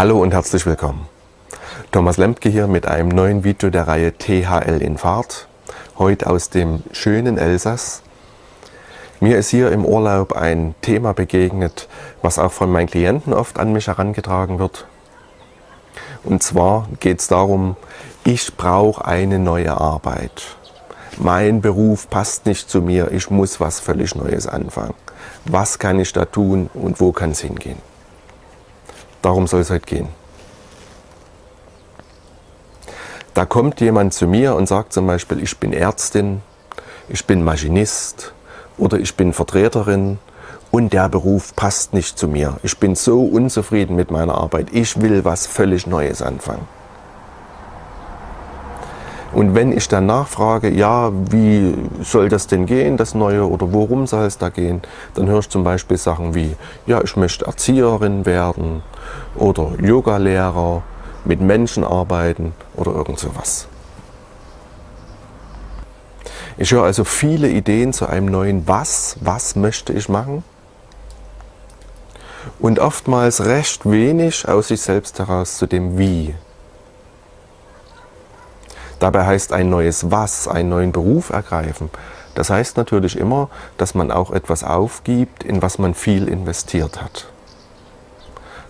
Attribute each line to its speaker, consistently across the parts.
Speaker 1: Hallo und herzlich willkommen. Thomas Lempke hier mit einem neuen Video der Reihe THL in Fahrt. Heute aus dem schönen Elsass. Mir ist hier im Urlaub ein Thema begegnet, was auch von meinen Klienten oft an mich herangetragen wird. Und zwar geht es darum, ich brauche eine neue Arbeit. Mein Beruf passt nicht zu mir, ich muss was völlig Neues anfangen. Was kann ich da tun und wo kann es hingehen? Darum soll es heute gehen. Da kommt jemand zu mir und sagt zum Beispiel, ich bin Ärztin, ich bin Maschinist oder ich bin Vertreterin und der Beruf passt nicht zu mir. Ich bin so unzufrieden mit meiner Arbeit. Ich will was völlig Neues anfangen. Und wenn ich dann nachfrage, ja, wie soll das denn gehen, das Neue, oder worum soll es da gehen, dann höre ich zum Beispiel Sachen wie, ja, ich möchte Erzieherin werden oder Yogalehrer, mit Menschen arbeiten oder irgend sowas. Ich höre also viele Ideen zu einem neuen Was, was möchte ich machen? Und oftmals recht wenig aus sich selbst heraus zu dem Wie. Dabei heißt ein neues Was, einen neuen Beruf ergreifen. Das heißt natürlich immer, dass man auch etwas aufgibt, in was man viel investiert hat.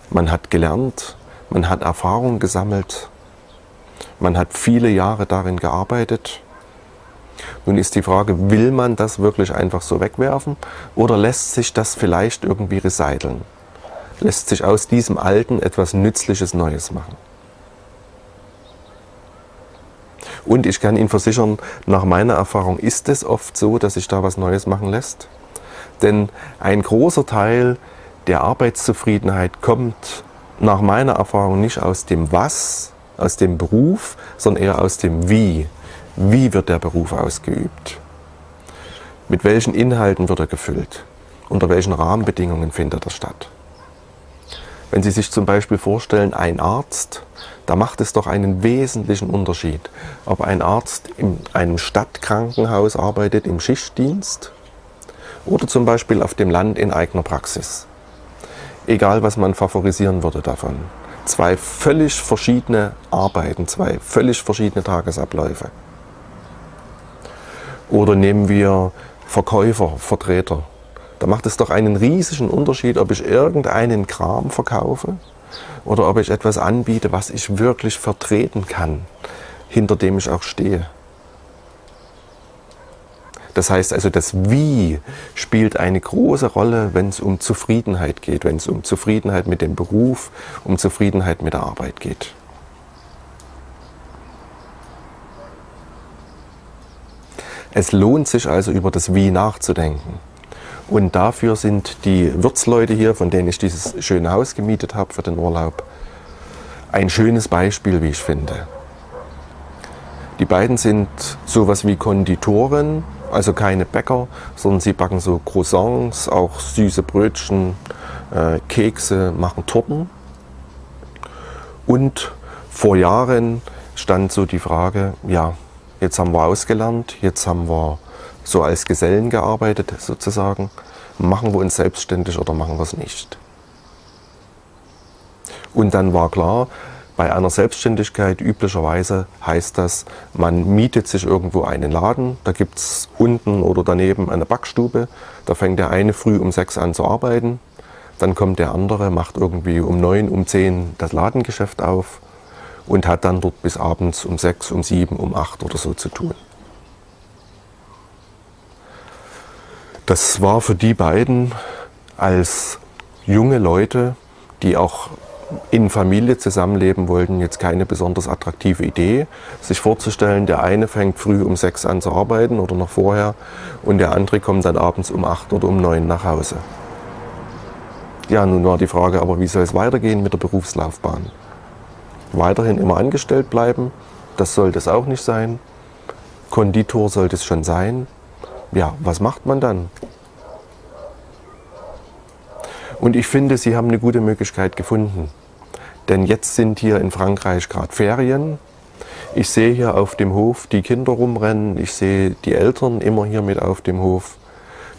Speaker 1: Man hat gelernt, man hat Erfahrung gesammelt, man hat viele Jahre darin gearbeitet. Nun ist die Frage, will man das wirklich einfach so wegwerfen oder lässt sich das vielleicht irgendwie recyceln? Lässt sich aus diesem Alten etwas Nützliches Neues machen? Und ich kann Ihnen versichern, nach meiner Erfahrung ist es oft so, dass sich da was Neues machen lässt. Denn ein großer Teil der Arbeitszufriedenheit kommt nach meiner Erfahrung nicht aus dem Was, aus dem Beruf, sondern eher aus dem Wie. Wie wird der Beruf ausgeübt? Mit welchen Inhalten wird er gefüllt? Unter welchen Rahmenbedingungen findet er statt? Wenn Sie sich zum Beispiel vorstellen, ein Arzt, da macht es doch einen wesentlichen Unterschied, ob ein Arzt in einem Stadtkrankenhaus arbeitet im Schichtdienst oder zum Beispiel auf dem Land in eigener Praxis. Egal, was man favorisieren würde davon. Zwei völlig verschiedene Arbeiten, zwei völlig verschiedene Tagesabläufe. Oder nehmen wir Verkäufer, Vertreter. Da macht es doch einen riesigen Unterschied, ob ich irgendeinen Kram verkaufe oder ob ich etwas anbiete, was ich wirklich vertreten kann, hinter dem ich auch stehe. Das heißt also, das Wie spielt eine große Rolle, wenn es um Zufriedenheit geht, wenn es um Zufriedenheit mit dem Beruf, um Zufriedenheit mit der Arbeit geht. Es lohnt sich also über das Wie nachzudenken. Und dafür sind die Wirtsleute hier, von denen ich dieses schöne Haus gemietet habe für den Urlaub, ein schönes Beispiel, wie ich finde. Die beiden sind sowas wie Konditoren, also keine Bäcker, sondern sie backen so Croissants, auch süße Brötchen, äh, Kekse, machen Torten. Und vor Jahren stand so die Frage, ja, jetzt haben wir ausgelernt, jetzt haben wir so als Gesellen gearbeitet sozusagen. Machen wir uns selbstständig oder machen wir es nicht? Und dann war klar, bei einer Selbstständigkeit üblicherweise heißt das, man mietet sich irgendwo einen Laden, da gibt es unten oder daneben eine Backstube, da fängt der eine früh um sechs an zu arbeiten, dann kommt der andere, macht irgendwie um neun, um zehn das Ladengeschäft auf und hat dann dort bis abends um sechs, um sieben, um acht oder so zu tun. Das war für die beiden als junge Leute, die auch in Familie zusammenleben wollten, jetzt keine besonders attraktive Idee. Sich vorzustellen, der eine fängt früh um sechs an zu arbeiten oder noch vorher und der andere kommt dann abends um acht oder um neun nach Hause. Ja, nun war die Frage aber, wie soll es weitergehen mit der Berufslaufbahn? Weiterhin immer angestellt bleiben, das sollte es auch nicht sein. Konditor sollte es schon sein ja, was macht man dann? Und ich finde, Sie haben eine gute Möglichkeit gefunden. Denn jetzt sind hier in Frankreich gerade Ferien. Ich sehe hier auf dem Hof die Kinder rumrennen, ich sehe die Eltern immer hier mit auf dem Hof.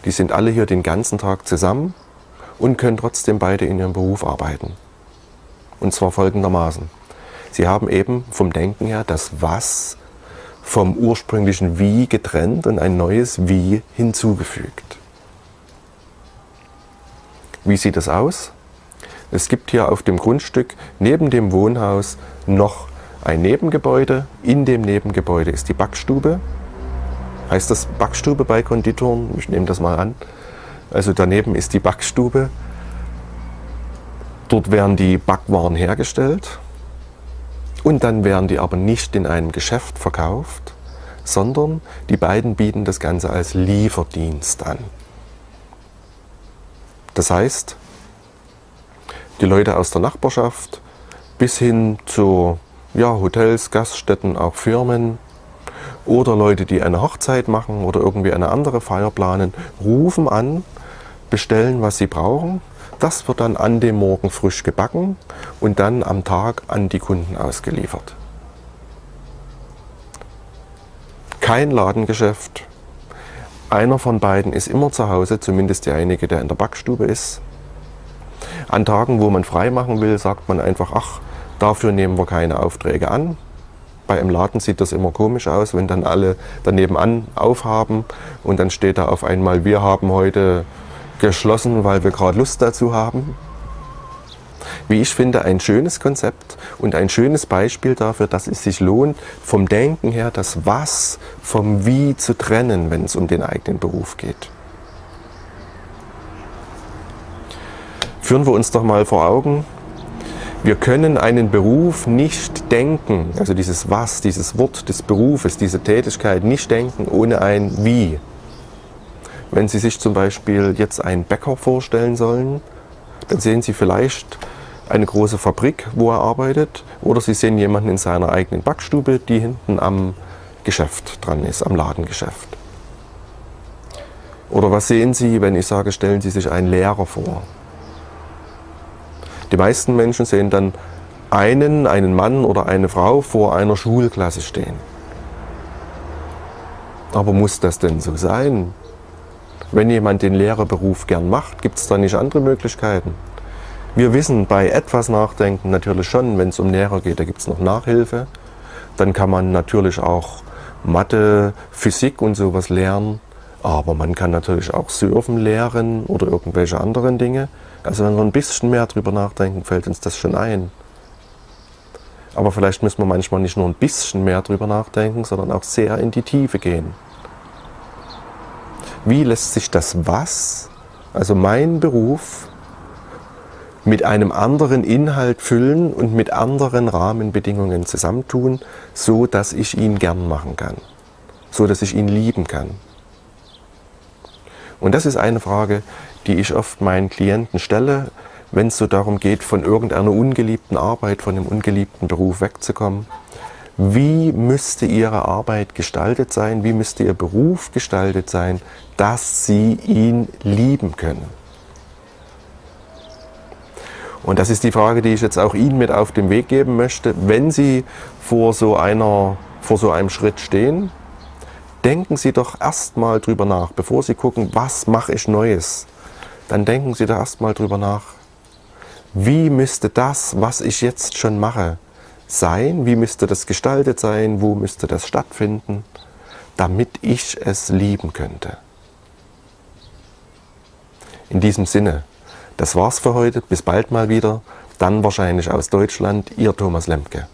Speaker 1: Die sind alle hier den ganzen Tag zusammen und können trotzdem beide in ihrem Beruf arbeiten. Und zwar folgendermaßen. Sie haben eben vom Denken her das Was vom ursprünglichen Wie getrennt und ein neues Wie hinzugefügt. Wie sieht das aus? Es gibt hier auf dem Grundstück neben dem Wohnhaus noch ein Nebengebäude. In dem Nebengebäude ist die Backstube. Heißt das Backstube bei Konditoren? Ich nehme das mal an. Also daneben ist die Backstube. Dort werden die Backwaren hergestellt. Und dann werden die aber nicht in einem Geschäft verkauft, sondern die beiden bieten das Ganze als Lieferdienst an. Das heißt, die Leute aus der Nachbarschaft bis hin zu ja, Hotels, Gaststätten, auch Firmen oder Leute, die eine Hochzeit machen oder irgendwie eine andere Feier planen, rufen an, bestellen, was sie brauchen. Das wird dann an dem Morgen frisch gebacken und dann am Tag an die Kunden ausgeliefert. Kein Ladengeschäft. Einer von beiden ist immer zu Hause, zumindest derjenige, der in der Backstube ist. An Tagen, wo man frei machen will, sagt man einfach, ach, dafür nehmen wir keine Aufträge an. Bei einem Laden sieht das immer komisch aus, wenn dann alle daneben an aufhaben und dann steht da auf einmal, wir haben heute geschlossen, weil wir gerade Lust dazu haben. Wie ich finde, ein schönes Konzept und ein schönes Beispiel dafür, dass es sich lohnt, vom Denken her das Was vom Wie zu trennen, wenn es um den eigenen Beruf geht. Führen wir uns doch mal vor Augen, wir können einen Beruf nicht denken, also dieses Was, dieses Wort des Berufes, diese Tätigkeit nicht denken ohne ein Wie. Wenn Sie sich zum Beispiel jetzt einen Bäcker vorstellen sollen, dann sehen Sie vielleicht eine große Fabrik, wo er arbeitet, oder Sie sehen jemanden in seiner eigenen Backstube, die hinten am Geschäft dran ist, am Ladengeschäft. Oder was sehen Sie, wenn ich sage, stellen Sie sich einen Lehrer vor? Die meisten Menschen sehen dann einen, einen Mann oder eine Frau vor einer Schulklasse stehen. Aber muss das denn so sein? Wenn jemand den Lehrerberuf gern macht, gibt es da nicht andere Möglichkeiten? Wir wissen bei etwas Nachdenken natürlich schon, wenn es um Lehrer geht, da gibt es noch Nachhilfe. Dann kann man natürlich auch Mathe, Physik und sowas lernen. Aber man kann natürlich auch Surfen lehren oder irgendwelche anderen Dinge. Also wenn wir ein bisschen mehr drüber nachdenken, fällt uns das schon ein. Aber vielleicht müssen wir manchmal nicht nur ein bisschen mehr drüber nachdenken, sondern auch sehr in die Tiefe gehen. Wie lässt sich das Was, also mein Beruf, mit einem anderen Inhalt füllen und mit anderen Rahmenbedingungen zusammentun, so dass ich ihn gern machen kann, so dass ich ihn lieben kann. Und das ist eine Frage, die ich oft meinen Klienten stelle, wenn es so darum geht, von irgendeiner ungeliebten Arbeit, von einem ungeliebten Beruf wegzukommen. Wie müsste Ihre Arbeit gestaltet sein? Wie müsste Ihr Beruf gestaltet sein, dass Sie ihn lieben können? Und das ist die Frage, die ich jetzt auch Ihnen mit auf den Weg geben möchte. Wenn Sie vor so, einer, vor so einem Schritt stehen, denken Sie doch erstmal drüber nach, bevor Sie gucken, was mache ich Neues dann denken Sie da erstmal drüber nach. Wie müsste das, was ich jetzt schon mache, sein? Wie müsste das gestaltet sein? Wo müsste das stattfinden, damit ich es lieben könnte? In diesem Sinne, das war's für heute. Bis bald mal wieder. Dann wahrscheinlich aus Deutschland, Ihr Thomas Lemke.